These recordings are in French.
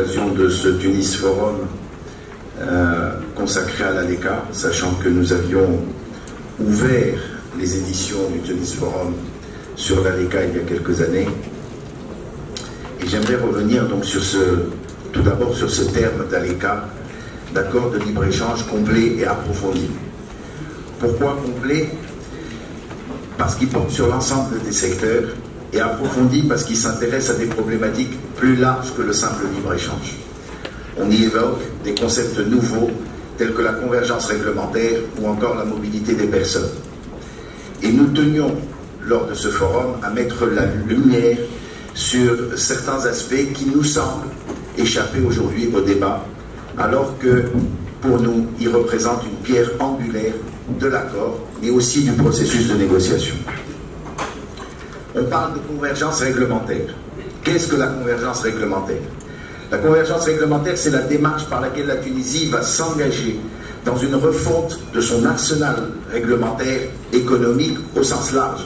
l'occasion de ce Tunis Forum euh, consacré à l'ALECA, sachant que nous avions ouvert les éditions du Tunis Forum sur l'ALECA il y a quelques années. Et j'aimerais revenir donc sur ce, tout d'abord sur ce terme d'ALECA, d'accord de libre-échange complet et approfondi. Pourquoi complet? Parce qu'il porte sur l'ensemble des secteurs et approfondi parce qu'il s'intéresse à des problématiques plus larges que le simple libre-échange. On y évoque des concepts nouveaux tels que la convergence réglementaire ou encore la mobilité des personnes. Et nous tenions, lors de ce forum, à mettre la lumière sur certains aspects qui nous semblent échapper aujourd'hui au débat, alors que pour nous, ils représentent une pierre angulaire de l'accord, mais aussi du processus de négociation. Parle de convergence réglementaire. Qu'est-ce que la convergence réglementaire? La convergence réglementaire, c'est la démarche par laquelle la Tunisie va s'engager dans une refonte de son arsenal réglementaire économique au sens large,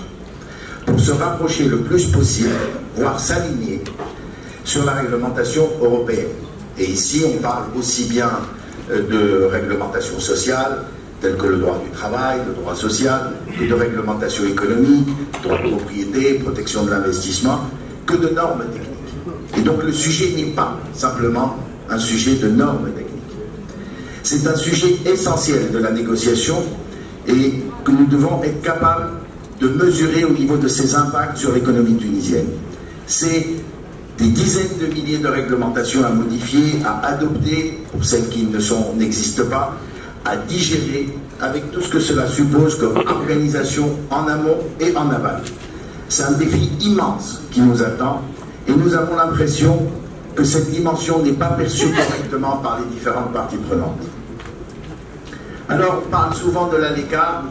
pour se rapprocher le plus possible, voire s'aligner sur la réglementation européenne. Et ici, on parle aussi bien euh, de réglementation sociale, telles que le droit du travail, le droit social, que de réglementation économique, droit de propriété, protection de l'investissement, que de normes techniques. Et donc le sujet n'est pas simplement un sujet de normes techniques. C'est un sujet essentiel de la négociation et que nous devons être capables de mesurer au niveau de ses impacts sur l'économie tunisienne. C'est des dizaines de milliers de réglementations à modifier, à adopter, pour celles qui n'existent pas, à digérer avec tout ce que cela suppose comme organisation en amont et en aval. C'est un défi immense qui nous attend et nous avons l'impression que cette dimension n'est pas perçue correctement par les différentes parties prenantes. Alors on parle souvent de l'ALECA.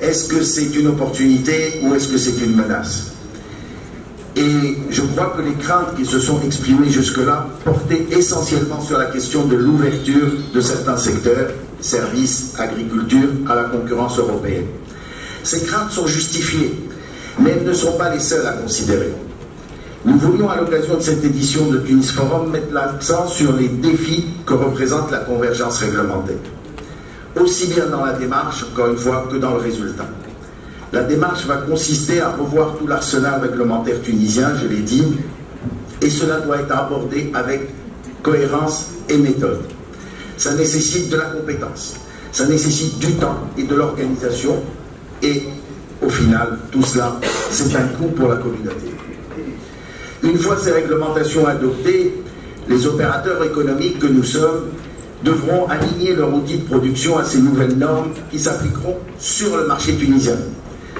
Est-ce que c'est une opportunité ou est-ce que c'est une menace? Et je crois que les craintes qui se sont exprimées jusque-là portaient essentiellement sur la question de l'ouverture de certains secteurs services, agriculture, à la concurrence européenne. Ces craintes sont justifiées, mais elles ne sont pas les seules à considérer. Nous voulions, à l'occasion de cette édition de Tunis Forum, mettre l'accent sur les défis que représente la convergence réglementaire. Aussi bien dans la démarche, encore une fois, que dans le résultat. La démarche va consister à revoir tout l'arsenal réglementaire tunisien, je l'ai dit, et cela doit être abordé avec cohérence et méthode. Ça nécessite de la compétence, ça nécessite du temps et de l'organisation, et au final, tout cela, c'est un coût pour la communauté. Une fois ces réglementations adoptées, les opérateurs économiques que nous sommes devront aligner leur outil de production à ces nouvelles normes qui s'appliqueront sur le marché tunisien,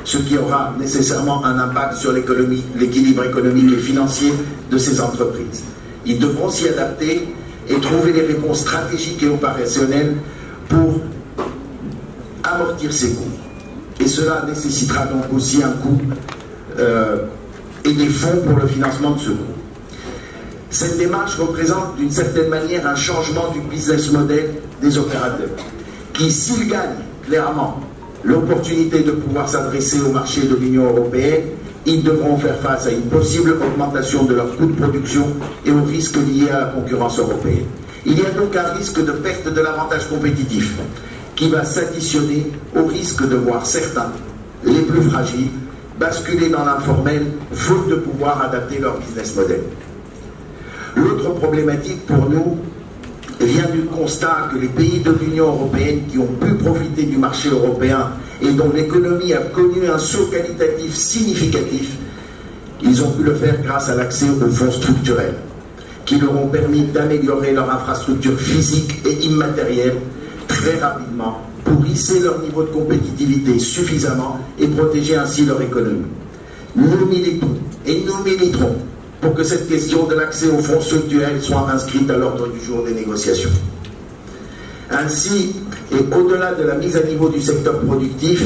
ce qui aura nécessairement un impact sur l'équilibre économique et financier de ces entreprises. Ils devront s'y adapter et trouver des réponses stratégiques et opérationnelles pour amortir ces coûts. Et cela nécessitera donc aussi un coût euh, et des fonds pour le financement de ce coût. Cette démarche représente d'une certaine manière un changement du business model des opérateurs, qui s'ils gagnent clairement l'opportunité de pouvoir s'adresser au marché de l'Union européenne, ils devront faire face à une possible augmentation de leurs coûts de production et aux risques liés à la concurrence européenne. Il y a donc un risque de perte de l'avantage compétitif qui va s'additionner au risque de voir certains, les plus fragiles, basculer dans l'informel faute de pouvoir adapter leur business model. L'autre problématique pour nous vient du constat que les pays de l'Union européenne qui ont pu profiter du marché européen et dont l'économie a connu un saut qualitatif significatif, ils ont pu le faire grâce à l'accès aux fonds structurels, qui leur ont permis d'améliorer leur infrastructure physique et immatérielle très rapidement pour hisser leur niveau de compétitivité suffisamment et protéger ainsi leur économie. Nous militons et nous militerons pour que cette question de l'accès aux fonds structurels soit inscrite à l'ordre du jour des négociations. Ainsi, et au-delà de la mise à niveau du secteur productif,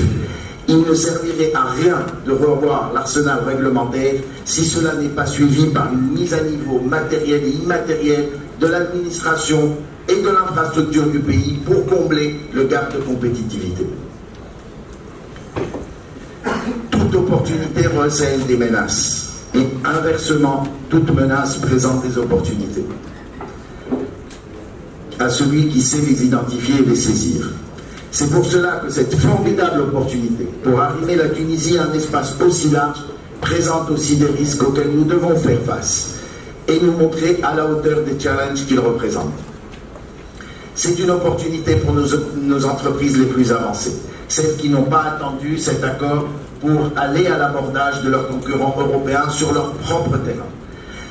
il ne servirait à rien de revoir l'arsenal réglementaire si cela n'est pas suivi par une mise à niveau matérielle et immatérielle de l'administration et de l'infrastructure du pays pour combler le gap de compétitivité. opportunité recèle des menaces. Et inversement, toute menace présente des opportunités. À celui qui sait les identifier et les saisir. C'est pour cela que cette formidable opportunité pour arrimer la Tunisie à un espace aussi large présente aussi des risques auxquels nous devons faire face et nous montrer à la hauteur des challenges qu'ils représentent. C'est une opportunité pour nos, nos, entreprises les plus avancées, celles qui n'ont pas attendu cet accord pour aller à l'abordage de leurs concurrents européens sur leur propre terrain.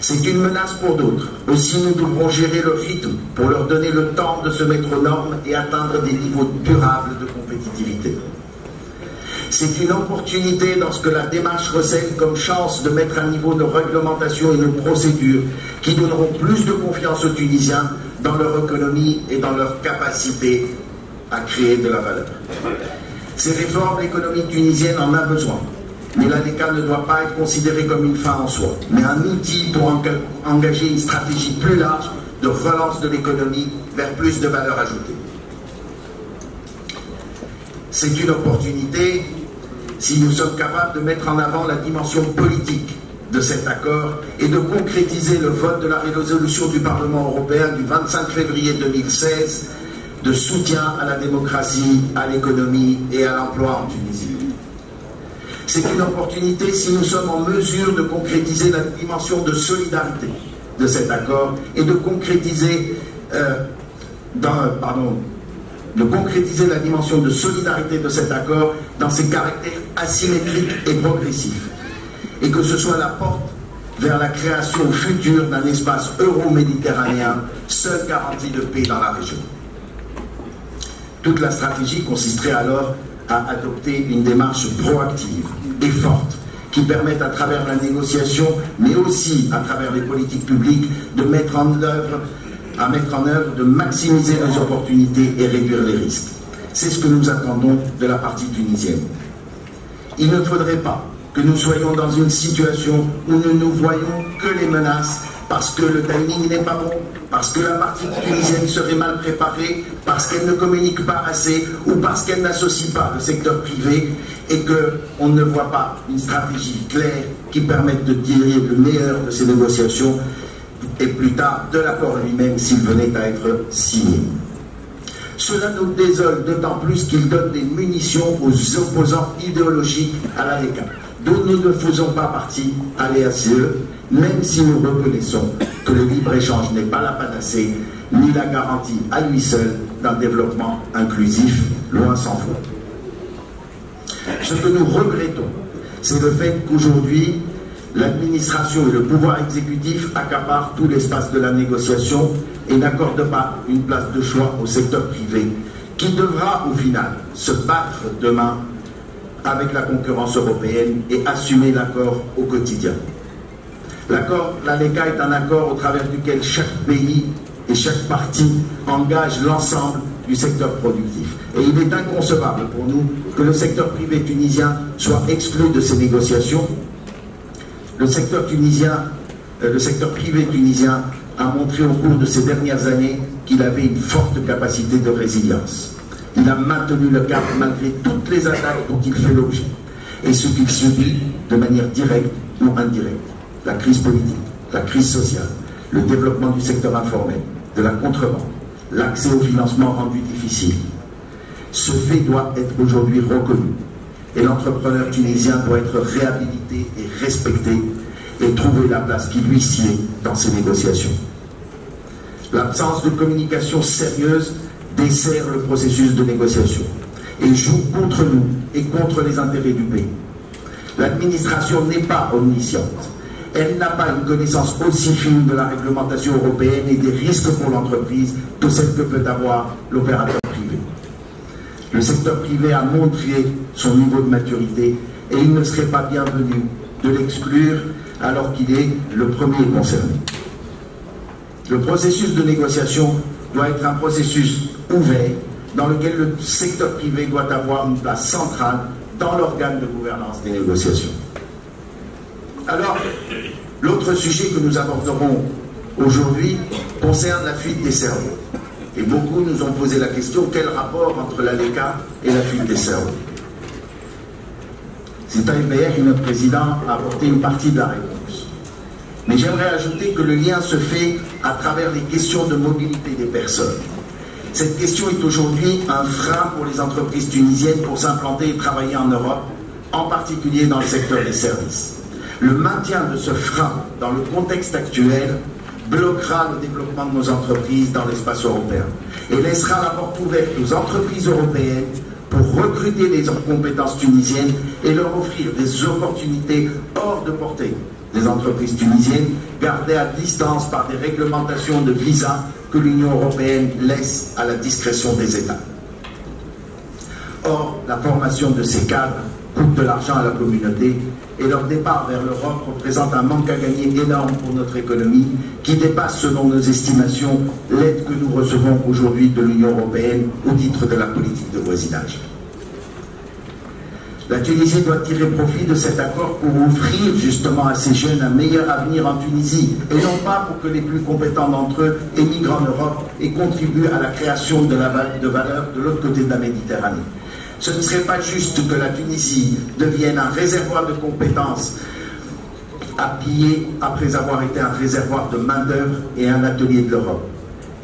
C'est une menace pour d'autres. Aussi, nous devrons gérer le rythme pour leur donner le temps de se mettre aux normes et atteindre des niveaux durables de compétitivité. C'est une opportunité dans ce que la démarche recèle comme chance de mettre à niveau nos réglementations et nos procédures qui donneront plus de confiance aux Tunisiens dans leur économie et dans leur capacité à créer de la valeur. Ces réformes, l'économie tunisienne en a besoin. Mais l'ADECA ne doit pas être considérée comme une fin en soi, mais un outil pour engager une stratégie plus large de relance de l'économie vers plus de valeur ajoutée. C'est une opportunité si nous sommes capables de mettre en avant la dimension politique de cet accord et de concrétiser le vote de la résolution du Parlement européen du 25 février 2016 de soutien à la démocratie, à l'économie et à l'emploi en Tunisie. C'est une opportunité si nous sommes en mesure de concrétiser la dimension de solidarité de cet accord et de concrétiser, euh, pardon, de concrétiser la dimension de solidarité de cet accord dans ses caractères asymétriques et progressifs. Et que ce soit la porte vers la création future d'un espace euro-méditerranéen, seule garantie de paix dans la région. Toute la stratégie consisterait alors à adopter une démarche proactive et forte qui permette à travers la négociation, mais aussi à travers les politiques publiques, de mettre en œuvre à mettre en œuvre de maximiser nos opportunités et réduire les risques. C'est ce que nous attendons de la partie tunisienne. Il ne faudrait pas que nous soyons dans une situation où nous ne voyons que les menaces parce que le timing n'est pas bon, parce que la partie tunisienne serait mal préparée, parce qu'elle ne communique pas assez ou parce qu'elle n'associe pas le secteur privé et qu'on ne voit pas une stratégie claire qui permette de tirer le meilleur de ces négociations et plus tard de l'accord lui-même s'il venait à être signé. Cela nous désole d'autant plus qu'il donne des munitions aux opposants idéologiques à la l'ALECA, dont nous ne faisons pas partie à l'EACE, même si nous reconnaissons que le libre-échange n'est pas la panacée, ni la garantie à lui seul d'un développement inclusif, loin s'en faut. Ce que nous regrettons, c'est le fait qu'aujourd'hui, l'administration et le pouvoir exécutif accaparent tout l'espace de la négociation et n'accordent pas une place de choix au secteur privé, qui devra au final se battre demain avec la concurrence européenne et assumer l'accord au quotidien. L'accord, l'ALECA est un accord au travers duquel chaque pays et chaque partie engage l'ensemble du secteur productif. Et il est inconcevable pour nous que le secteur privé tunisien soit exclu de ces négociations le secteur tunisien, euh, le secteur privé tunisien a montré au cours de ces dernières années qu'il avait une forte capacité de résilience. Il a maintenu le cap malgré toutes les attaques dont il fait l'objet et ce qu'il subit de manière directe ou indirecte. La crise politique, la crise sociale, le développement du secteur informel, de la contrebande, l'accès au financement rendu difficile. Ce fait doit être aujourd'hui reconnu et l'entrepreneur tunisien doit être réhabilité et respecté et trouver la place qui lui sied dans ces négociations. L'absence de communication sérieuse dessert le processus de négociation et joue contre nous et contre les intérêts du pays. L'administration n'est pas omnisciente. Elle n'a pas une connaissance aussi fine de la réglementation européenne et des risques pour l'entreprise que celle que peut avoir l'opérateur le secteur privé a montré son niveau de maturité et il ne serait pas bienvenu de l'exclure alors qu'il est le premier concerné. Le processus de négociation doit être un processus ouvert dans lequel le secteur privé doit avoir une place centrale dans l'organe de gouvernance des négociations. Alors, l'autre sujet que nous aborderons aujourd'hui concerne la fuite des cerveaux. Et beaucoup nous ont posé la question, quel rapport entre l'ALECA et la fuite des cerveaux? C'est et notre président, a apporté une partie de la réponse. Mais j'aimerais ajouter que le lien se fait à travers les questions de mobilité des personnes. Cette question est aujourd'hui un frein pour les entreprises tunisiennes pour s'implanter et travailler en Europe, en particulier dans le secteur des services. Le maintien de ce frein dans le contexte actuel bloquera le développement de nos entreprises dans l'espace européen et laissera la porte ouverte aux entreprises européennes pour recruter les compétences tunisiennes et leur offrir des opportunités hors de portée des entreprises tunisiennes, gardées à distance par des réglementations de visa que l'Union européenne laisse à la discrétion des États. Or, la formation de ces cadres coûte de l'argent à la communauté et leur départ vers l'Europe représente un manque à gagner énorme pour notre économie qui dépasse, selon nos estimations, l'aide que nous recevons aujourd'hui de l'Union européenne au titre de la politique de voisinage. La Tunisie doit tirer profit de cet accord pour offrir justement à ces jeunes un meilleur avenir en Tunisie et non pas pour que les plus compétents d'entre eux émigrent en Europe et contribuent à la création de, la, de valeur de l'autre côté de la Méditerranée. Ce ne serait pas juste que la Tunisie devienne un réservoir de compétences à piller après avoir été un réservoir de main-d'œuvre et un atelier de l'Europe.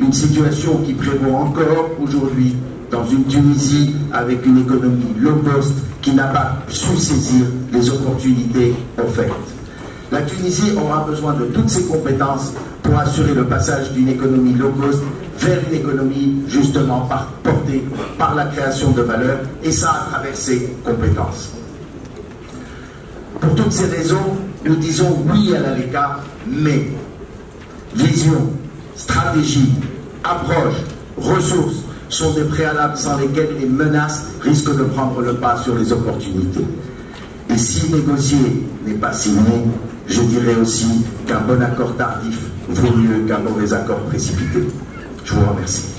Une situation qui prévaut encore aujourd'hui dans une Tunisie avec une économie low cost qui n'a pas su saisir les opportunités offertes. La Tunisie aura besoin de toutes ses compétences pour assurer le passage d'une économie low cost vers une économie justement portée par la création de valeur, et ça à travers ses compétences. Pour toutes ces raisons, nous disons oui à l'ALECA, mais vision, stratégie, approche, ressources sont des préalables sans lesquels les menaces risquent de prendre le pas sur les opportunités. Et si négocier n'est pas signé, je dirais aussi qu'un bon accord tardif vaut mieux qu'un mauvais accord précipité. 조언했습니다.